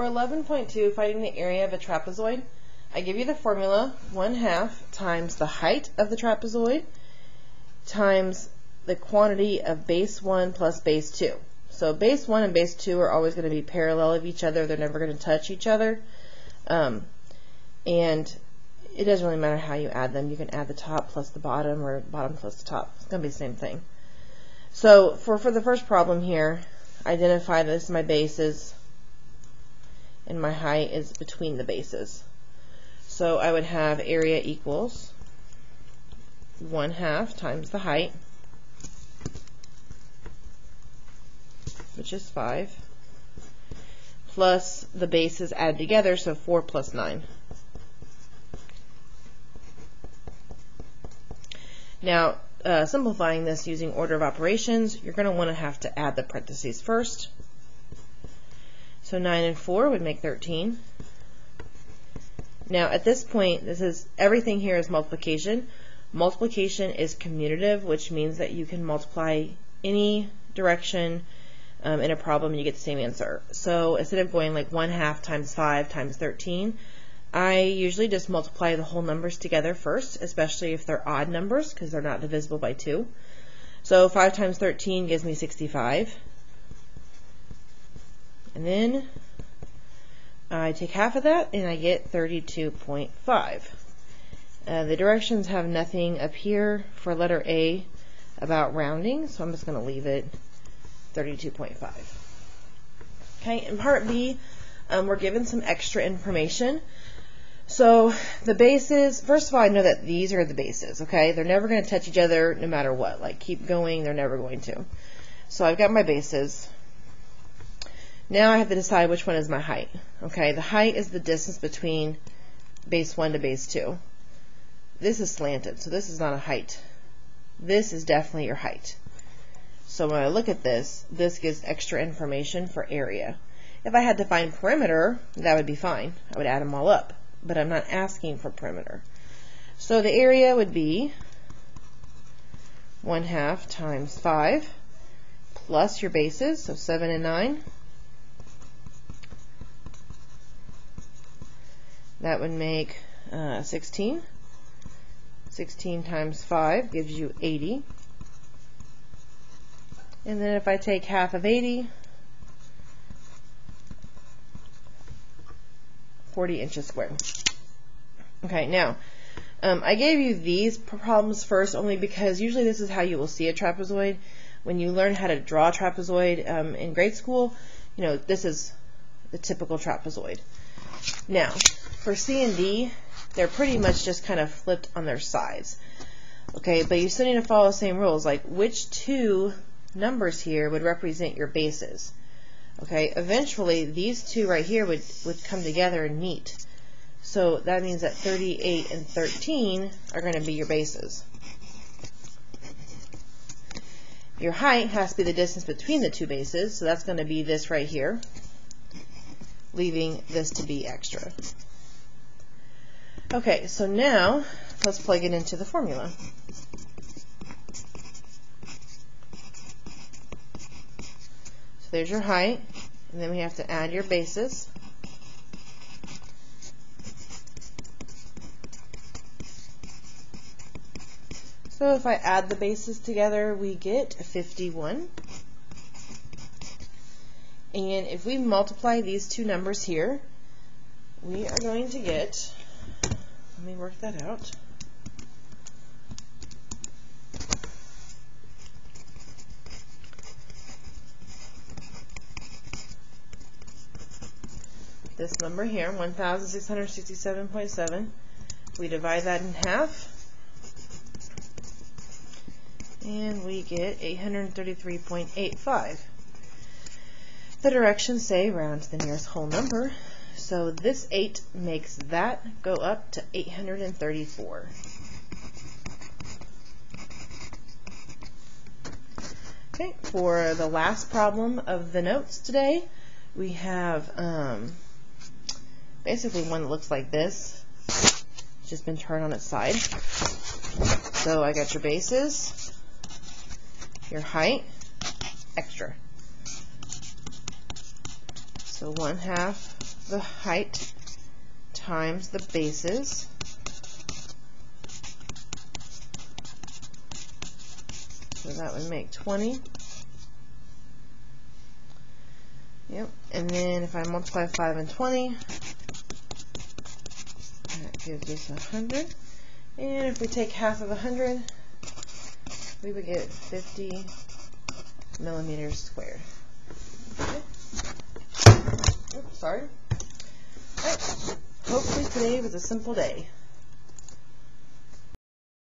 For 11.2, finding the area of a trapezoid, I give you the formula 1 half times the height of the trapezoid times the quantity of base 1 plus base 2. So base 1 and base 2 are always going to be parallel of each other. They're never going to touch each other. Um, and it doesn't really matter how you add them. You can add the top plus the bottom or bottom plus the top. It's going to be the same thing. So for, for the first problem here, identify this my bases and my height is between the bases. So I would have area equals 1 half times the height, which is 5, plus the bases added together, so 4 plus 9. Now, uh, simplifying this using order of operations, you're going to want to have to add the parentheses first. So 9 and 4 would make 13. Now at this point, this is everything here is multiplication. Multiplication is commutative, which means that you can multiply any direction um, in a problem and you get the same answer. So instead of going like 1 half times 5 times 13, I usually just multiply the whole numbers together first, especially if they're odd numbers because they're not divisible by 2. So 5 times 13 gives me 65. And then I take half of that and I get 32.5. Uh, the directions have nothing up here for letter A about rounding, so I'm just going to leave it 32.5. Okay, in part B, um, we're given some extra information. So the bases, first of all, I know that these are the bases, okay? They're never going to touch each other no matter what. Like, keep going, they're never going to. So I've got my bases. Now I have to decide which one is my height. Okay, the height is the distance between base 1 to base 2. This is slanted, so this is not a height. This is definitely your height. So when I look at this, this gives extra information for area. If I had to find perimeter, that would be fine. I would add them all up, but I'm not asking for perimeter. So the area would be 1 half times 5 plus your bases, so 7 and 9, That would make uh, 16. 16 times 5 gives you 80. And then if I take half of 80, 40 inches squared. Okay, now, um, I gave you these problems first only because usually this is how you will see a trapezoid. When you learn how to draw a trapezoid um, in grade school, you know, this is the typical trapezoid. Now, for C and D, they're pretty much just kind of flipped on their sides. Okay, but you still need to follow the same rules, like which two numbers here would represent your bases. Okay, eventually these two right here would, would come together and meet. So that means that 38 and 13 are going to be your bases. Your height has to be the distance between the two bases, so that's going to be this right here, leaving this to be extra. Okay, so now let's plug it into the formula. So there's your height, and then we have to add your bases. So if I add the bases together, we get 51. And if we multiply these two numbers here, we are going to get let me work that out. This number here, 1,667.7, we divide that in half, and we get 833.85. The directions say round to the nearest whole number, so this 8 makes that go up to 834. Okay, for the last problem of the notes today, we have um, basically one that looks like this. It's just been turned on its side. So I got your bases, your height, extra. So 1 half the height times the bases. So that would make 20. Yep, and then if I multiply 5 and 20, that gives us 100. And if we take half of 100, we would get 50 millimeters squared. Okay. Oops, sorry. Right. Hopefully today was a simple day.